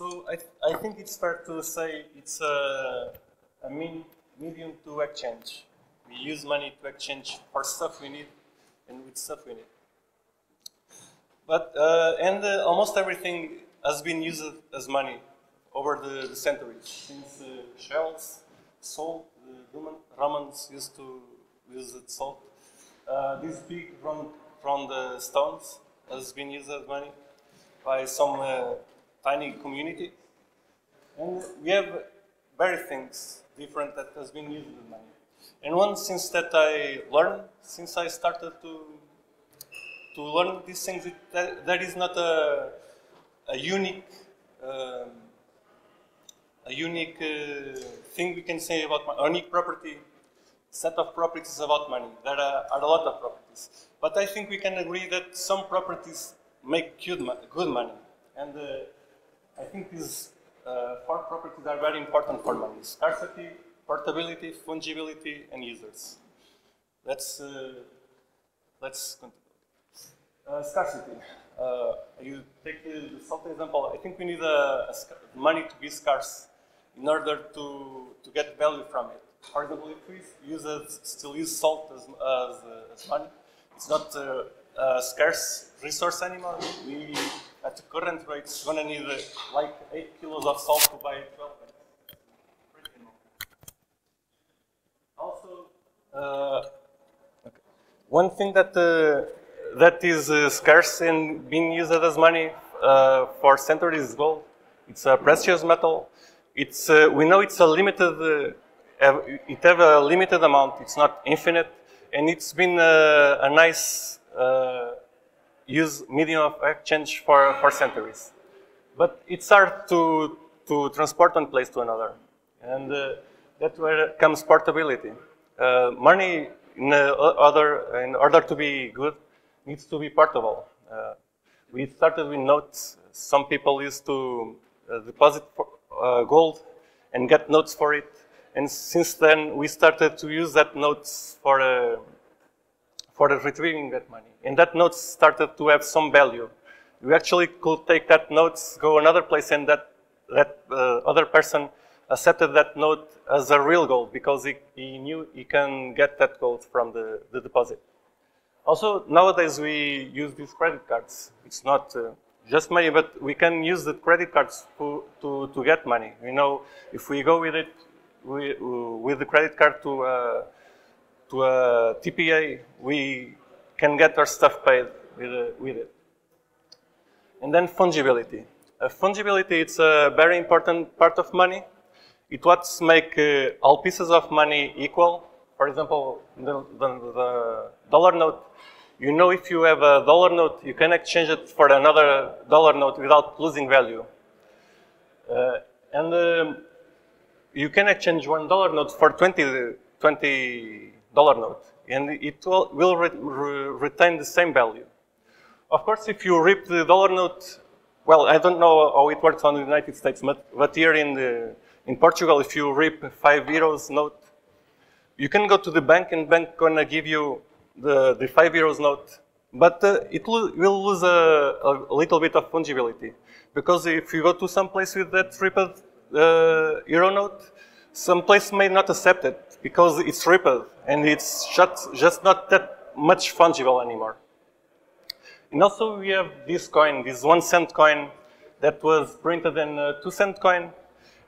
So I, I think it's fair to say it's a, a mean, medium to exchange. We use money to exchange for stuff we need and with stuff we need. But, uh, and uh, almost everything has been used as money over the, the centuries. Since uh, shells, salt, the Roman, Romans used to use salt. Uh, this big from, from the stones has been used as money by some uh, tiny community. And we have very things different that has been used as money. And one since that I learned, since I started to to learn these things, it, that, that is not a, a unique um, a unique uh, thing we can say about money, unique property, set of properties about money. There are, are, a lot of properties. But I think we can agree that some properties make good, good money. And uh, I think these uh, four properties are very important for money. Scarcity, portability, fungibility, and users. Let's, uh, let's continue. Uh, scarcity. Uh, you take the, the salt example. I think we need a, a money to be scarce in order to, to get value from it. For example, if we use a, still use salt as, as, as money, it's not uh, a scarce resource anymore. We, at the current rates, going to need uh, like 8 kilos of salt to buy 12 Also, uh, okay. one thing that that is uh, scarce and being used as money uh, for centuries is gold. It's a precious metal. It's, uh, we know it's a limited, it have a limited amount. It's not infinite. And it's been a nice use medium of exchange for, for centuries. But it's hard to, to transport one place to another. And uh, that's where comes portability. Uh, money in, uh, other, in order to be good needs to be portable. Uh, we started with notes. Some people used to uh, deposit uh, gold and get notes for it. And since then, we started to use that notes for, for retrieving that money. And that note started to have some value. We actually could take that note, go another place, and that, that uh, other person accepted that note as a real gold because he, he knew he can get that gold from the, the deposit. Also, nowadays we use these credit cards. It's not uh, just money, but we can use the credit cards to, to, to get money. You know, if we go with it, we, with the credit card to, uh, to a TPA, we can get our stuff paid with, uh, with it. And then fungibility. Uh, fungibility, it's a very important part of money. It what make uh, all pieces of money equal. For example, the, the, the dollar note you know if you have a dollar note, you can exchange it for another dollar note without losing value. Uh, and um, you can exchange one dollar note for 20, 20 dollar note, and it will, will re re retain the same value. Of course, if you rip the dollar note, well, I don't know how it works on the United States, but, but here in, the, in Portugal, if you rip five euros note, you can go to the bank and bank gonna give you the, the 5 euros note, but uh, it lo will lose a, a, little bit of fungibility. Because if you go to some place with that ripped uh, euro note, some place may not accept it because it's ripped and it's just, not that much fungible anymore. And also we have this coin, this one cent coin that was printed in a two cent coin.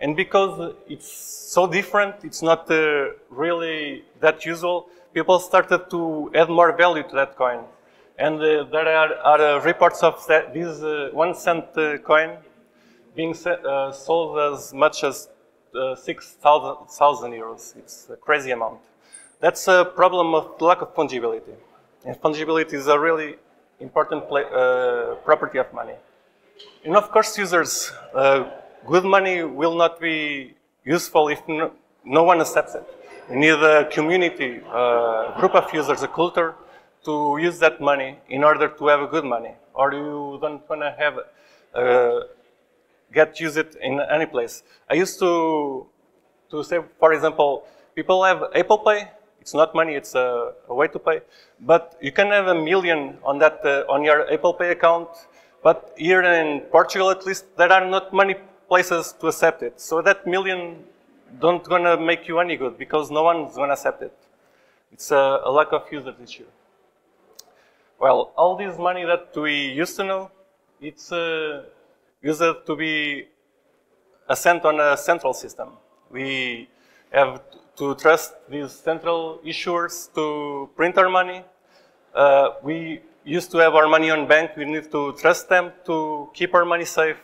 And because it's so different, it's not uh, really that usual, people started to add more value to that coin. And uh, there are, are uh, reports of this uh, one cent uh, coin being uh, sold as much as uh, 6,000 euros. It's a crazy amount. That's a problem of lack of fungibility. And fungibility is a really important property of money. And of course, users, good money will not be useful if no, no one accepts it. You need a community, a group of users, a culture to use that money in order to have a good money. Or you don't want to have, uh, get use it in any place. I used to, to say, for example, people have Apple Pay. It's not money, it's a, a way to pay. But you can have a million on that, uh, on your Apple Pay account. But here in Portugal, at least, there are not many places to accept it. So that million don't gonna make you any good because no one's gonna accept it. It's a, a lack of users issue. Well, all this money that we used to know, it's uh, used to be assent on a central system. We have to trust these central issuers to print our money. Uh, we used to have our money on bank. We need to trust them to keep our money safe.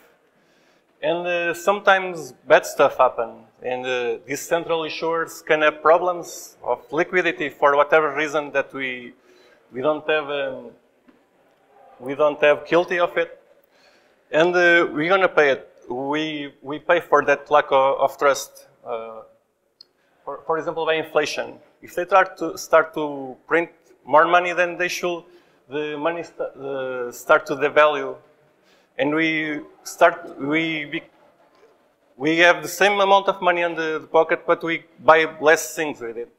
And uh, sometimes bad stuff happen. And uh, these central issuers can have problems of liquidity for whatever reason that we, we don't have um, we don't have guilty of it. And uh, we're going to pay it. We, we pay for that lack of, of trust. Uh, for, for example, by inflation. If they start to, start to print more money than they should, the money st uh, start to devalue. And we start, we, we have the same amount of money in the, the, pocket, but we buy less things with it.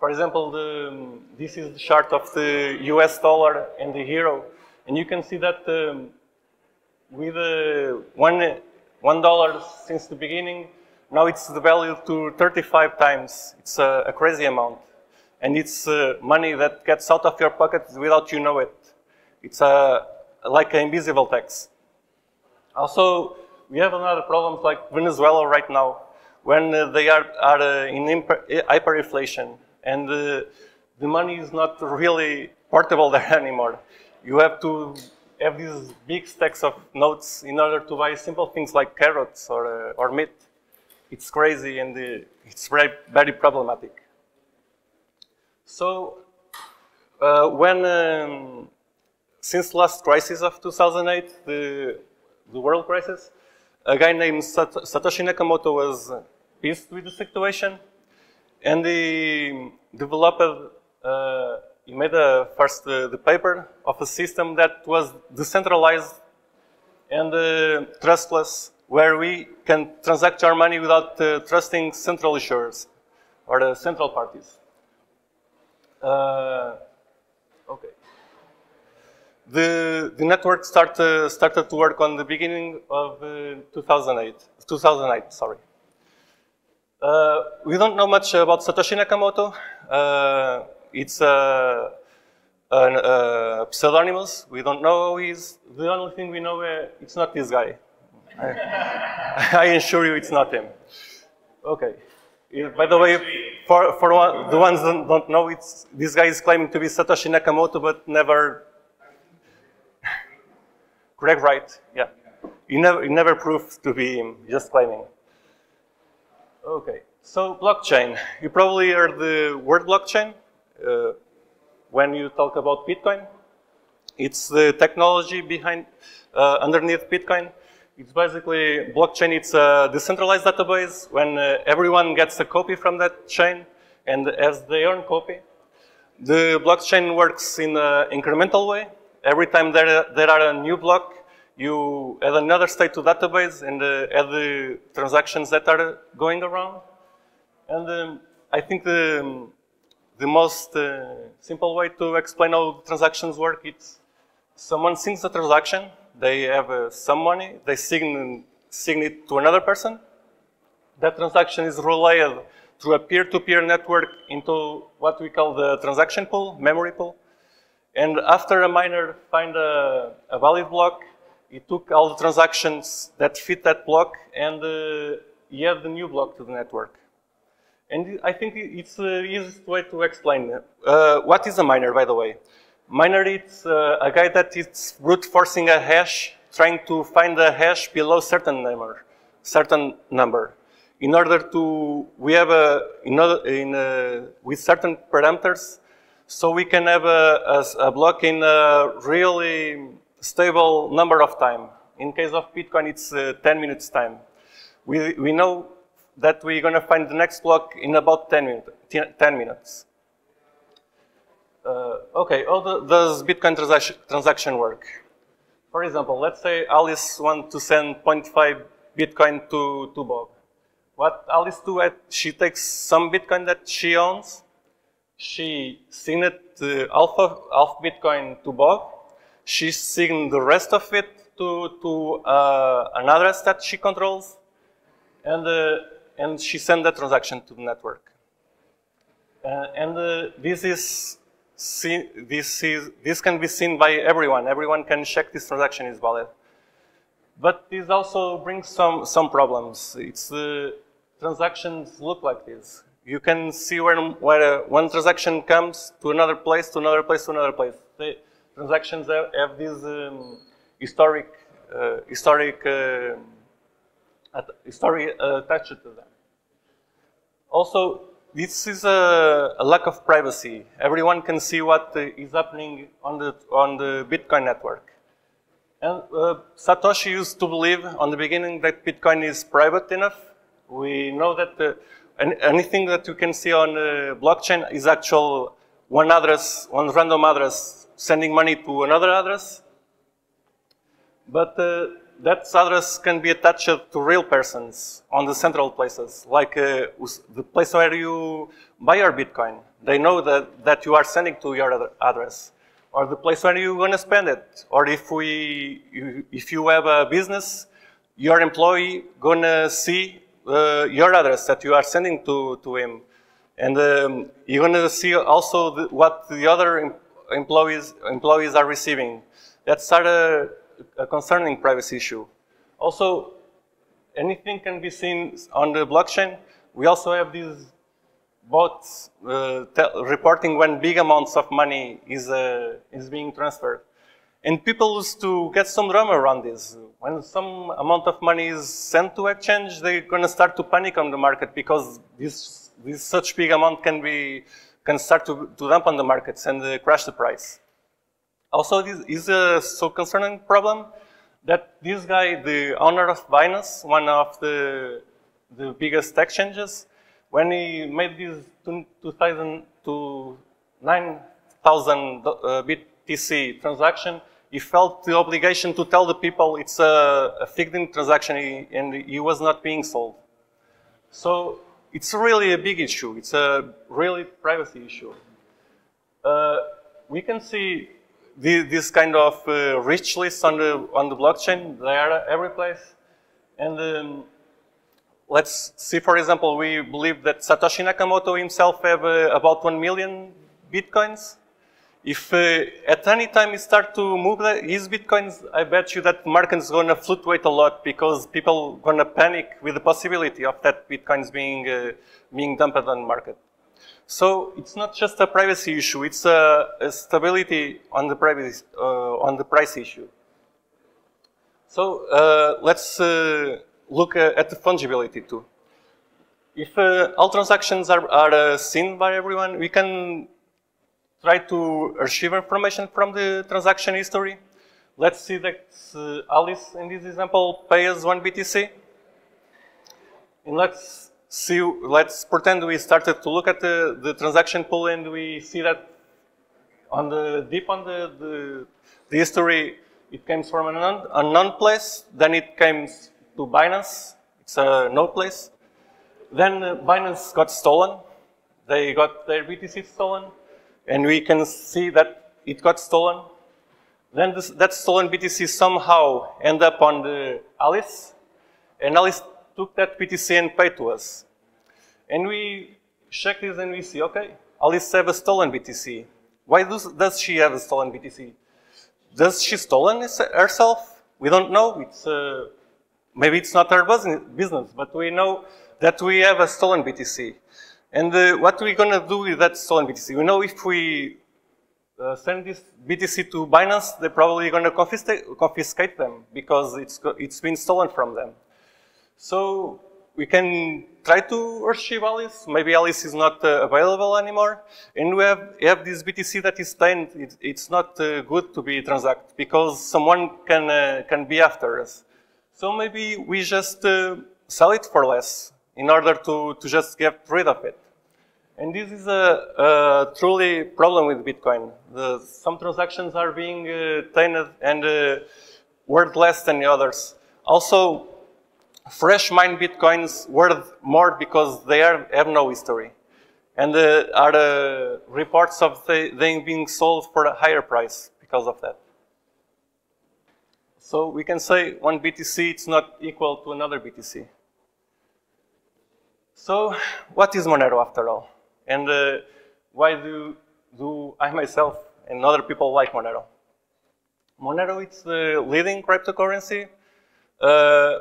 For example, the, this is the chart of the US dollar and the euro. And you can see that um, with uh, one, one dollar since the beginning, now it's the value to 35 times. It's a, a crazy amount. And it's uh, money that gets out of your pocket without you know it. It's a, like an invisible tax. Also, we have another problem like Venezuela right now, when uh, they are, are uh, in hyperinflation and uh, the money is not really portable there anymore you have to have these big stacks of notes in order to buy simple things like carrots or, uh, or meat. It's crazy and uh, it's very, very problematic. So uh, when, um, since last crisis of 2008, the, the world crisis, a guy named Sat Satoshi Nakamoto was pissed with the situation and he developed uh, he made a, first uh, the paper of a system that was decentralized and uh, trustless, where we can transact our money without uh, trusting central issuers or the central parties. Uh, okay. The, the network start, uh, started to work on the beginning of uh, 2008, 2008, sorry. we don't know much about Satoshi Nakamoto it's a, a, a pseudonymous. We don't know who he is. The only thing we know, is it's not this guy. I, I assure you it's not him. Okay. By the way, for, for one, the ones that don't know, it's, this guy is claiming to be Satoshi Nakamoto, but never. Correct, right? Yeah. He never, he never proved to be him, just claiming. Okay. So, blockchain. You probably heard the word blockchain uh, when you talk about Bitcoin. It's the technology behind, uh, underneath Bitcoin. It's basically blockchain. It's a decentralized database when uh, everyone gets a copy from that chain and as their own copy. The blockchain works in an incremental way. Every time there, there are a new block, you add another state to database and uh, add the transactions that are going around. And um, I think the, um, the most uh, simple way to explain how transactions work is someone signs a transaction, they have uh, some money, they sign, sign it to another person. That transaction is relayed through a peer-to-peer -peer network into what we call the transaction pool, memory pool. And after a miner find a, a valid block, he took all the transactions that fit that block and uh, he added the new block to the network. And I think it's the easiest way to explain. Uh, what is a miner, by the way? Miner is uh, a guy that is brute forcing a hash, trying to find a hash below certain number, certain number. In order to, we have a, in, in a, with certain parameters, so we can have a, a, a block in a really stable number of time. In case of Bitcoin, it's uh, 10 minutes time. We, we know that we're going to find the next block in about 10, minute, 10 minutes. Uh, okay, how does Bitcoin transaction, transaction work? For example, let's say Alice wants to send 0.5 Bitcoin to, to Bob. What Alice do, she takes some Bitcoin that she owns, she half, of, half Bitcoin to Bob, she sends the rest of it to, to uh, an address that she controls, and, uh, and she sent that transaction to the network. Uh, and uh, this is see, this is this can be seen by everyone. Everyone can check this transaction is valid. But this also brings some some problems. It's the transactions look like this. You can see where where one transaction comes to another place, to another place, to another place. The transactions have, have this um, historic uh, historic uh, story attached to them. Also, this is a, a, lack of privacy. Everyone can see what is happening on the, on the Bitcoin network. And uh, Satoshi used to believe on the beginning that Bitcoin is private enough. We know that uh, anything that you can see on the blockchain is actual one address, one random address sending money to another address. But uh, that address can be attached to real persons on the central places, like uh, the place where you buy your Bitcoin. They know that, that you are sending to your address, or the place where you're going to spend it. Or if we, if you have a business, your employee going to see uh, your address that you are sending to, to him. And um, you're going to see also the, what the other employees, employees are receiving. That's sort of a concerning privacy issue. Also, anything can be seen on the blockchain. We also have these bots uh, reporting when big amounts of money is, uh, is being transferred. And people used to get some drama around this. When some amount of money is sent to exchange, they're going to start to panic on the market because this, this such big amount can be can start to, to dump on the markets and uh, crash the price. Also, this is a so concerning problem that this guy, the owner of Binance, one of the, the biggest exchanges, when he made this 2,000 to 9,000 uh, BTC transaction, he felt the obligation to tell the people it's a, a fixed transaction and he was not being sold. So it's really a big issue. It's a really privacy issue. Uh, we can see this kind of uh, rich lists on the, on the blockchain, they are every place. And um, let's see, for example, we believe that Satoshi Nakamoto himself have uh, about 1 million bitcoins. If uh, at any time he start to move his bitcoins, I bet you that the market is going to fluctuate a lot because people to panic with the possibility of that bitcoins being, uh, being dumped on the market. So it's not just a privacy issue, it's a, a stability on the, privacy, uh, on the price issue. So uh, let's uh, look uh, at the fungibility too. If uh, all transactions are, are uh, seen by everyone, we can try to archive information from the transaction history. Let's see that Alice in this example pays one BTC. And let's see, let's pretend we started to look at the, the transaction pool and we see that on the deep on the, the, the history, it comes from a non, a non place, then it came to Binance, it's a node place. Then uh, Binance got stolen, they got their BTC stolen, and we can see that it got stolen. Then this, that stolen BTC somehow end up on the Alice, and Alice took that BTC and paid to us. And we check this and we see, okay, Alice have a stolen BTC. Why does, does she have a stolen BTC? Does she stolen herself? We don't know. It's, uh, maybe it's not our business, but we know that we have a stolen BTC. And uh, what are we going to do with that stolen BTC? We know if we uh, send this BTC to Binance, they're probably going to confiscate them because it's, it's been stolen from them. So we can try to archive Alice. Maybe Alice is not uh, available anymore. And we have, have this BTC that is tained. It, it's not uh, good to be transacted because someone can, uh, can be after us. So maybe we just uh, sell it for less in order to, to just get rid of it. And this is a, a truly problem with Bitcoin. The, some transactions are being uh, tainted and uh, worth less than the others. Also, fresh mined bitcoins worth more because they are, have no history. And uh, are uh, reports of the, them being sold for a higher price because of that. So we can say one BTC is not equal to another BTC. So, what is Monero after all? And uh, why do, do I myself and other people like Monero? Monero is the leading cryptocurrency uh,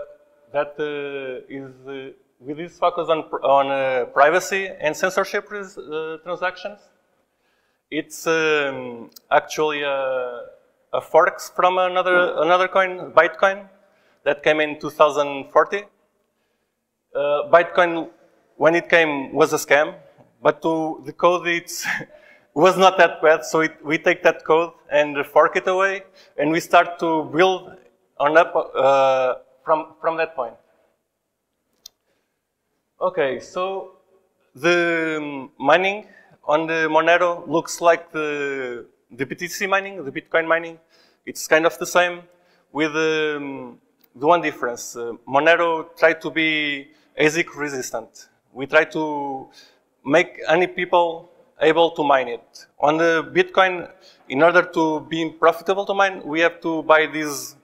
that uh, is uh, with this focus on, on uh, privacy and censorship transactions. It's um, actually a, a fork from another, another coin, Bytecoin, that came in 2040. Uh, Bytecoin, when it came, was a scam, but to the code it's was not that bad, so it, we take that code and fork it away, and we start to build on up uh, from, from that point. Okay, so the mining on the Monero looks like the, the BTC mining, the Bitcoin mining. It's kind of the same with um, the one difference. Uh, Monero tried to be ASIC resistant. We try to make any people able to mine it. On the Bitcoin, in order to be profitable to mine, we have to buy these,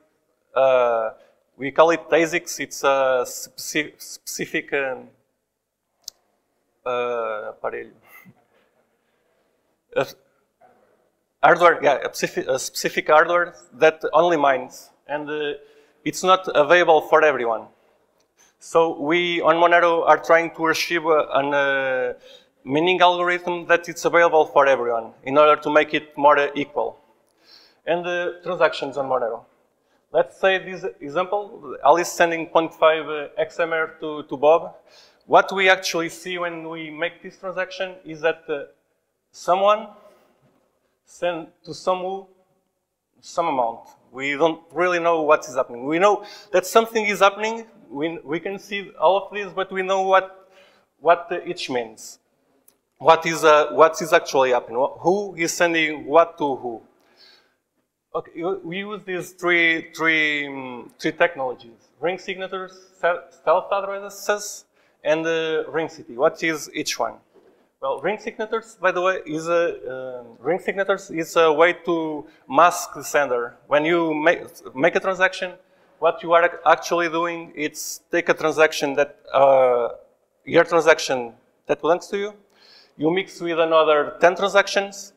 uh, we call it ASICs. It's a specific, um, uh, aparelho. hardware, yeah, a specific, a specific, hardware that only mines, and uh, it's not available for everyone. So we on Monero are trying to achieve an uh, mining algorithm that it's available for everyone in order to make it more uh, equal. And the transactions on Monero. Let's say this example, Alice sending 0.5 uh, XMR to, to Bob. What we actually see when we make this transaction is that uh, someone send to someone some amount. We don't really know what is happening. We know that something is happening. We, we can see all of this, but we know what, what each means. What is, uh, what is actually happening? Who is sending what to who? Okay, we use these three, three, um, three technologies. Ring signatures, stealth addresses, and uh, RingCT. What is each one? Well, ring signatures, by the way, is a uh, ring signatures is a way to mask the sender. When you make make a transaction, what you are actually doing is take a transaction that uh, your transaction that belongs to you, you mix with another 10 transactions,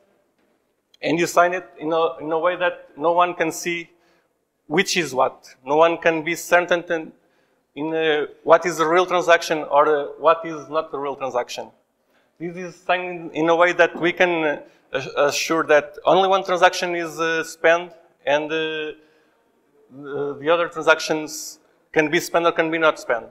and you sign it in a, in a way that no one can see which is what. No one can be certain in uh, what is a real transaction or uh, what is not a real transaction. This is signed in a way that we can uh, assure that only one transaction is uh, spent and the other transactions can be spent or can be not spent.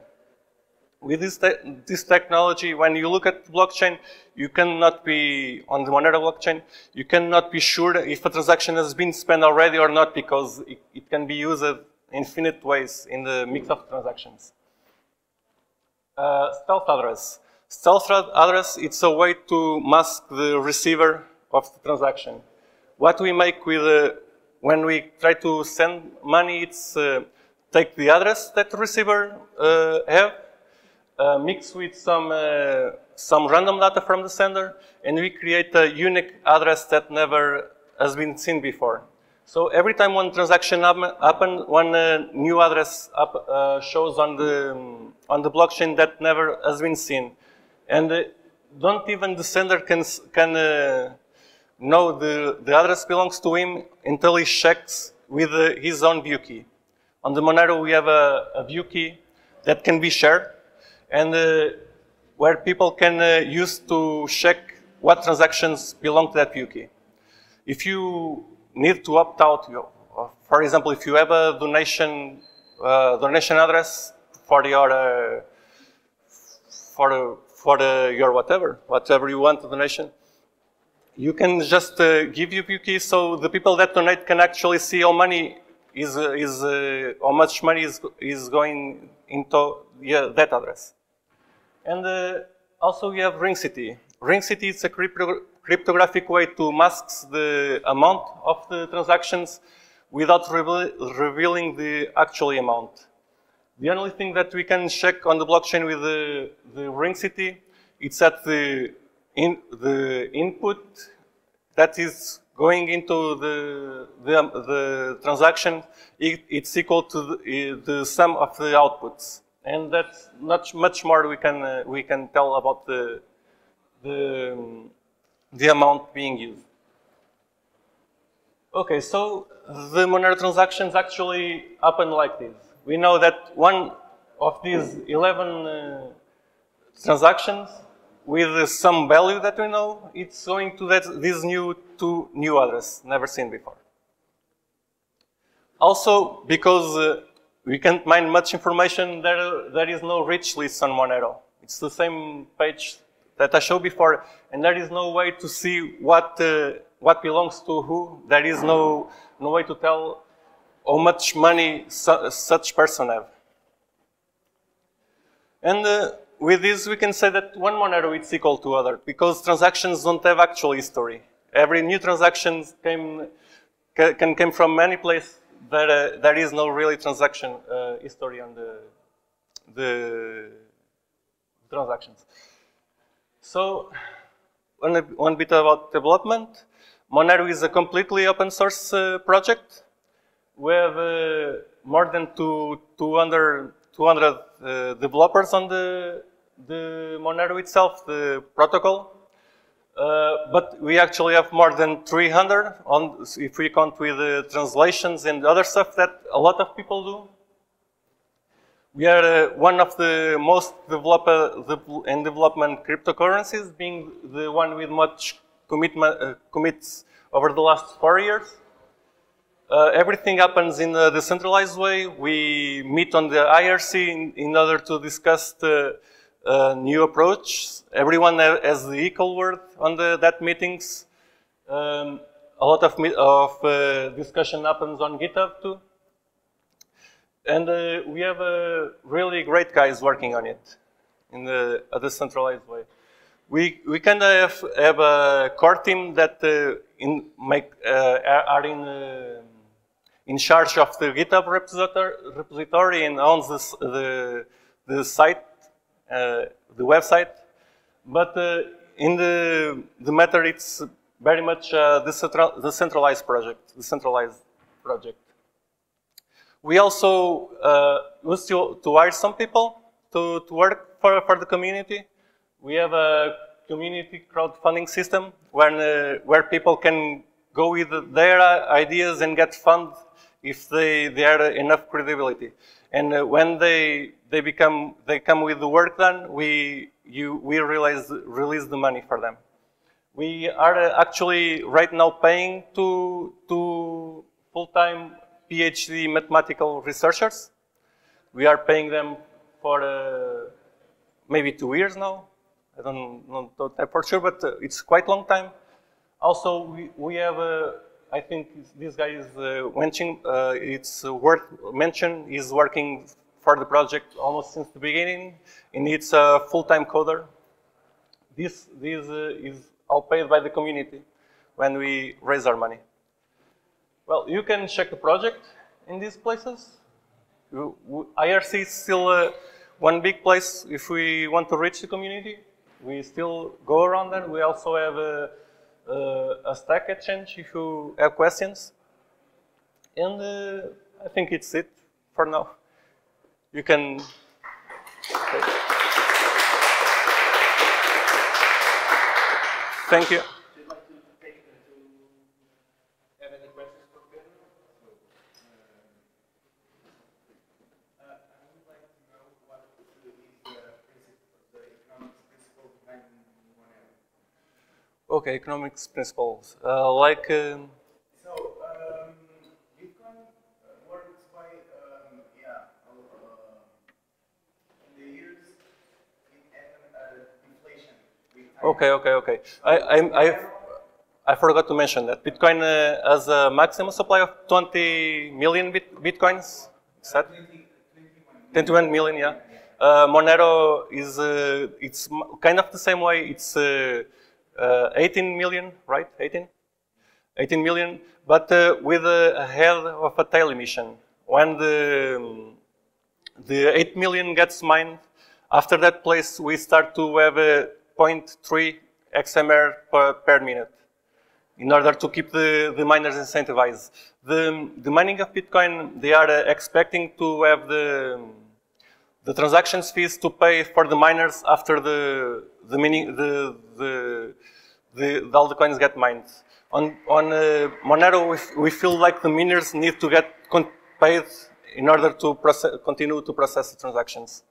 With this, te this technology, when you look at blockchain, you cannot be, on the Monero blockchain, you cannot be sure if a transaction has been spent already or not because it, it can be used infinite ways in the mix of transactions. Uh, stealth address. Stealth address, it's a way to mask the receiver of the transaction. What we make with, uh, when we try to send money, it's uh, take the address that the receiver uh, have, uh, mix with some, uh, some random data from the sender, and we create a unique address that never has been seen before. So every time one transaction happen, one uh, new address up, shows on the, um, on the blockchain that never has been seen. And uh, don't even the sender can, can uh, know the, the address belongs to him until he checks with uh, his own view key. On the Monero, we have a, a view key that can be shared and uh, where people can uh, use to check what transactions belong to that view key. If you need to opt out, uh, for example, if you have a donation, donation address for your, for for your whatever, whatever you want to donation. You can just uh, give your key so the people that donate can actually see how money is, uh, is uh, how much money is, is going into yeah, that address. And uh, also we have RingCT. Ring City is a crypto cryptographic way to mask the amount of the transactions without revealing the actual amount. The only thing that we can check on the blockchain with the, the RingCT, it's that the, in, the input that is going into the, the, the transaction, it, it's equal to the, the, sum of the outputs. And that's not much more we can uh, we can tell about the the um, the amount being used. Okay, so the Monero transactions actually happen like this. We know that one of these 11 uh, transactions with some value that we know, it's going to that, this new to new address, never seen before. Also, because uh, we can't mine much information, there, there is no rich list on Monero. It's the same page that I showed before, and there is no way to see what, uh, what belongs to who. There is no, no way to tell how much money su such person have. And uh, with this, we can say that one Monero is equal to other, because transactions don't have actual history. Every new transaction came, can come from many places. There, uh, there is no really transaction uh, history on the, the transactions. So, one, one bit about development. Monero is a completely open source uh, project. We have uh, more than two, 200, 200 uh, developers on the, the Monero itself, the protocol. Uh, but we actually have more than 300 on, if we count with the translations and other stuff that a lot of people do. We are uh, one of the most developed in development cryptocurrencies, being the one with much commitment, uh, commits over the last four years. Uh, everything happens in a decentralized way. We meet on the IRC in, in order to discuss the uh, new approach. Everyone has the equal word on the, that meetings. Um, a lot of, of uh, discussion happens on GitHub too. And uh, we have uh, really great guys working on it in the, a decentralized way. We, we kind of have, have, a core team that uh, in, make, uh, are in, in charge of the GitHub repository, repository and owns this, the, the site, the website. But in the, the matter, it's very much a decentralized project, decentralized project. We also uh, used to, to hire some people to, to work for, for the community. We have a community crowdfunding system when, uh, where people can go with their ideas and get funded if they, they are enough credibility. And uh, when they, they become, they come with the work done, we, you, we realize, release the money for them. We are actually right now paying to, to full-time PhD mathematical researchers. We are paying them for uh, maybe two years now. I don't know for sure, but uh, it's quite a long time. Also, we, we have, uh, I think this guy is uh, mentioning, uh, it's worth mention, he's working for the project almost since the beginning, and it's a full-time coder. This, this uh, is all paid by the community when we raise our money. Well, you can check the project in these places. IRC is still uh, one big place if we want to reach the community. We still go around there. We also have a, a, a stack exchange if you have questions. And uh, I think it's it for now. You can. Thank you. Okay, economics principles. Uh, like. Um, so, um, Bitcoin uh, works by, um, yeah, uh, in the years, it had inflation. Okay, okay, okay. I, I, I, I forgot to mention that Bitcoin uh, has a maximum supply of 20 million bit, Bitcoins. Is that? 21 million, yeah. Uh, Monero is, uh, it's kind of the same way. It's uh, 18 million, right? 18? 18 million, but uh, with a head of a tail emission. When the, the 8 million gets mined, after that place we start to have a 0.3 XMR per, per minute in order to keep the, the miners incentivized. The, the mining of Bitcoin, they are uh, expecting to have the, the transactions fees to pay for the miners after the the mining the the, the, the all the coins get mined. On on uh, Monero, we, we feel like the miners need to get paid in order to process, continue to process the transactions.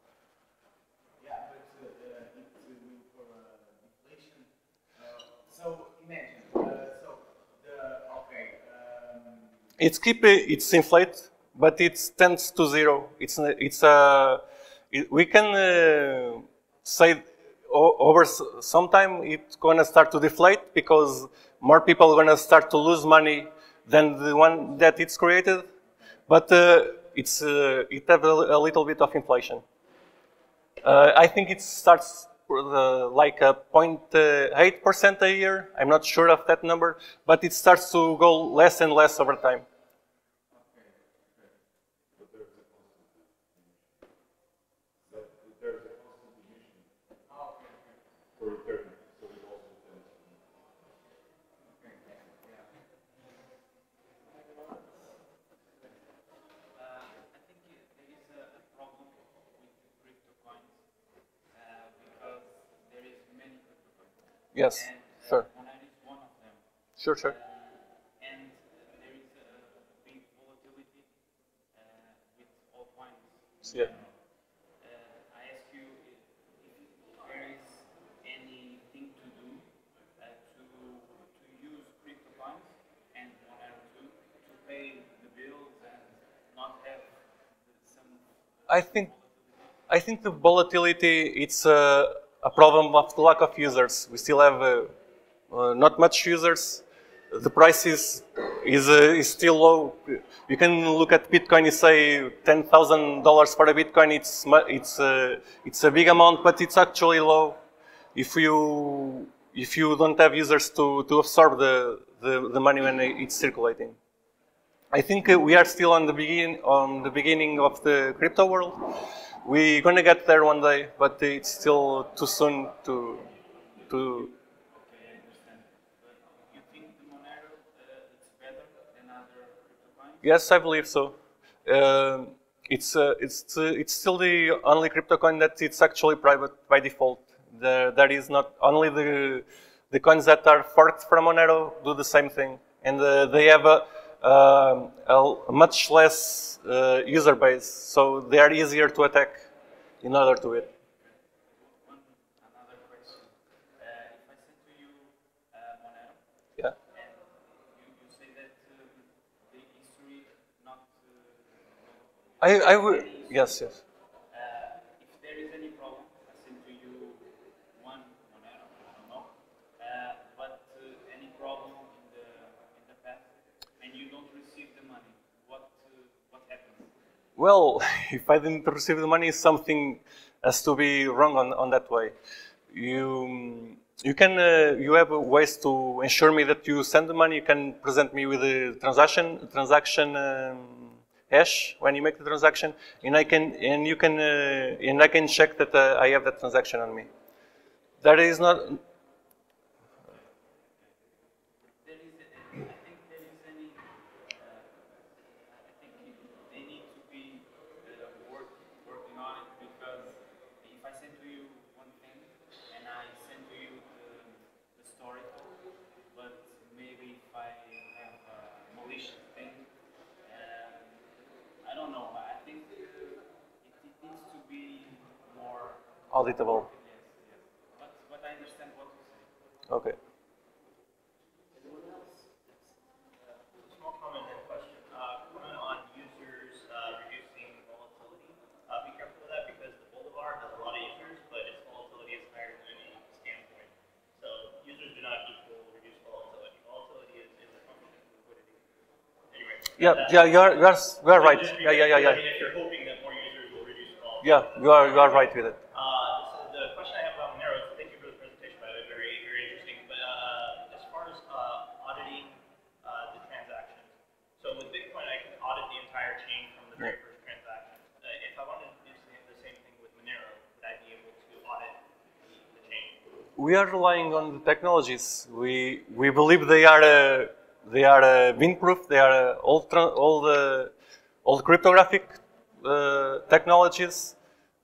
Yeah, but uh, it's for uh. Uh, so imagine, so the okay. Um, It's keep it's inflate, but it tends to zero. It's it's a we can uh, say over some time it's gonna start to deflate because more people are gonna start to lose money than the one that it's created, but uh, it's uh, it has a, a little bit of inflation. Uh, I think it starts uh, like a 0.8 percent a year. I'm not sure of that number, but it starts to go less and less over time. Uh, I think it- there is a a problem with crypto coins uh, because there is many crypto coins. Yes, And uh, sure. Monero is one of them. Sure, sure. Uh, and there is a big volatility uh, with all coins. in Yeah. general. Uh, I ask you if, if there is anything to do uh, to to use crypto coins and Monero too to pay the bills and not have some I think I think the volatility it's a, a problem of the lack of users. We still have uh, uh, not much users. The price is is, uh, is still low. You can look at Bitcoin. You say ten thousand dollars for a Bitcoin. It's it's it's a big amount, but it's actually low. If you if you don't have users to, to absorb the, the, the money when it's circulating. I think we are still on the begin on the beginning of the crypto world. We're gonna get there one day, but it's still too soon to to. Yes, I believe so. Um it's uh, it's uh, it's still the only crypto coin that it's actually private by default. There, there is not only the the coins that are forked from Monero do the same thing, and uh, they have a, a much less uh, user base, so they are easier to attack in order to it. Question. Uh, if I send to you uh, Monero Yeah. and you, you say that um, the history not uh, I, I would, yes, yes. uh, if there is any problem, I send to you one Monero, I don't know, uh, but uh, any problem in the in the past and you don't receive the money, what uh, what happens? Well, if I didn't receive the money, something has to be wrong on, on that way. You, you can, uh, you have ways to ensure me that you send the money. You can present me with the transaction, transaction um, hash when you make the transaction, and I can, and you can, uh, and I can check that uh, I have that transaction on me. That is not, There is, a- I think there is any, uh, I think it- they need to be uh, work, working on it because if I send to you one thing and I send to you the, the story, but maybe if I have a malicious thing, um, I don't know, I think uh, it, it needs to be more, auditable. yes, yes. But, but I understand what you say. Okay. Anyone else? Small comment and question. Uh, comment on users uh, reducing volatility. Uh, be careful with that because the Bolivar has a lot of users, but its volatility is higher than any scam coin. So users do not equal reduced volatility. Volatility is, is a function of liquidity. Anyway. Yeah, yeah, you are, you are, you are right. be Yeah, yeah, yeah. I yeah. mean, if you're hoping that more users will reduce volatility. Yeah, you are, you are right with it. Uh, so the question I have about Monero, thank you for the presentation, by the way, very, very interesting. But uh, as far as uh, auditing uh, the transactions, so with Bitcoin, I can audit the entire chain from the very Yeah. first transaction. Uh, if I wanted to do the- the same thing with Monero, would I be able to audit the, the chain? We are relying on the technologies. We we believe they are uh, they are uh, proof. They are uh, all all the all cryptographic uh, technologies.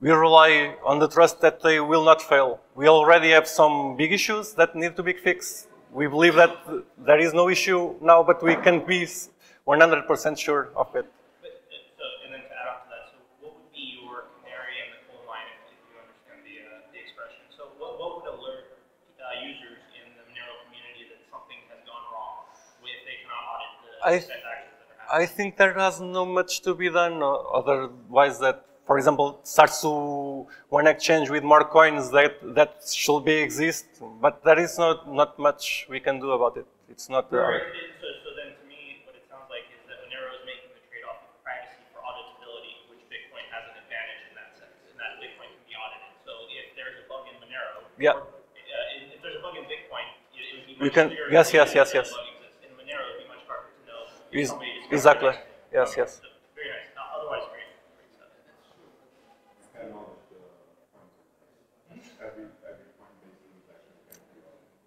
we rely on the trust that they will not fail. We already have some big issues that need to be fixed. We believe that there is no issue now, but we can be 100% sure of it. But, uh, so, and then to add on to that, so what would be your canary in the coal mine, if, if you understand the, uh, the expression? So what, what would alert uh, users in the Monero community that something has gone wrong if they cannot audit the I- transactions that are happening? I think there has no much to be done. Otherwise, that, for example, starts to one exchange with more coins that that should be exist, but there is not not much we can do about it. It's not. Uh, Right. So, so then to me, what it sounds like is that Monero is making the trade-off of privacy for auditability, which Bitcoin has an advantage in that sense, in that Bitcoin can be audited. So if there's a bug in Monero, Yeah. or, uh, if there's a bug in Bitcoin, it, it would be You much can- yes, yes, yes, yes. the bug exists. In Monero, it would be much harder to know. if Is- exactly. Yes, Okay, yes. Very nice. Otherwise, great.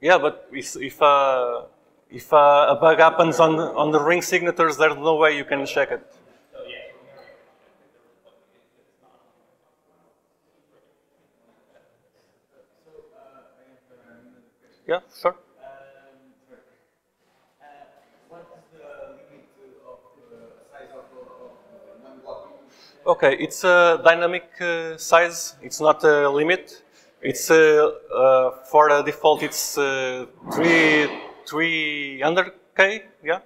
Yeah, but if if, uh, if uh, a bug happens on on the ring signatures, there's no way you can check it. Yeah. Yeah, sure. Um, sorry. Uh, what is the limit of the size of, of one block? Okay, it's a dynamic uh, size. It's not a limit. It's uh, uh, for the default. It's uh, three three hundred k, yeah,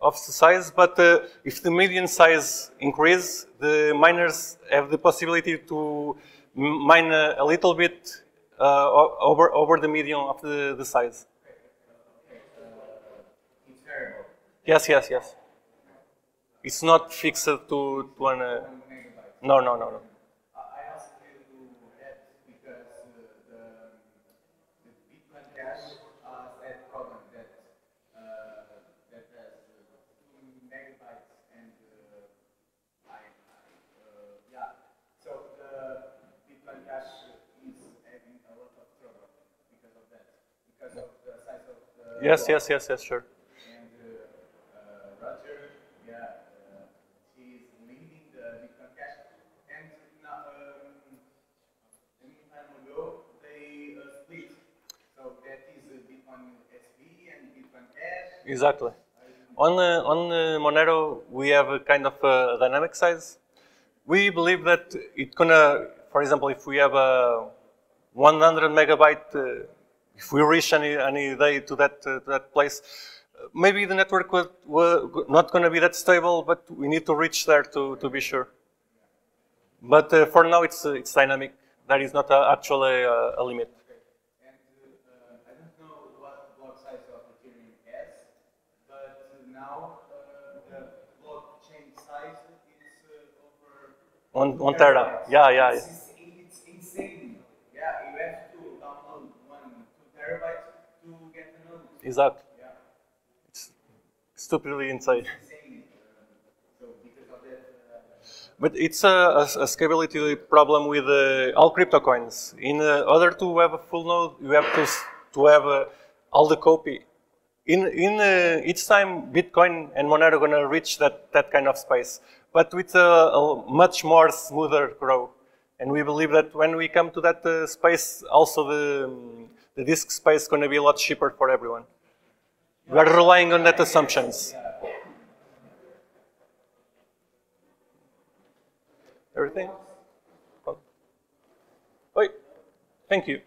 of the size. But uh, if the median size increase, the miners have the possibility to mine a, a little bit uh, over over the median of the, the size. Yes, yes, yes. It's not fixed to to an. Uh, no, no, no, no. I I asked you that because uh, the, the Bitcoin Cash has that problem that uh, that has uh, two megabytes and uh, I, uh, yeah. So the Bitcoin Cash is having a lot of trouble because of that, because of the size of the Yes, yes, yes, yes, sure. And uh, uh, Roger, yeah, uh, he's leading the Bitcoin Cash. And now, um, a long time ago, they uh, split. So that is uh, Bitcoin SV and Bitcoin Cash. Exactly. On uh, on uh, Monero, we have a kind of uh, dynamic size. We believe that it gonna, for example, if we have a 100 megabyte, uh, if we reach any any day to that uh, to that place, uh, maybe the network will not gonna be that stable, but we need to reach there to to be sure. But for now, it's it's dynamic. There is not a, actually a, a limit. And uh, I don't know what block size of Ethereum has, but uh, now uh, the blockchain size is uh, over On on Terra, yeah, yeah. yeah. It's, it's insane. Yeah, you have to download one, two terabytes to get the node. Exactly. Yeah, It's stupidly insane. Uh, so because of that, uh, But it's a, a, a scalability problem with uh, all crypto coins. In uh, order to have a full node, you have to s- to have uh, all the copy. In in uh, each time, Bitcoin and Monero are gonna reach that that kind of space, but with a, a much more smoother grow. And we believe that when we come to that uh, space, also the um, the disk space is gonna be a lot cheaper for everyone. We are relying on that assumptions. Everything? Oi, thank you.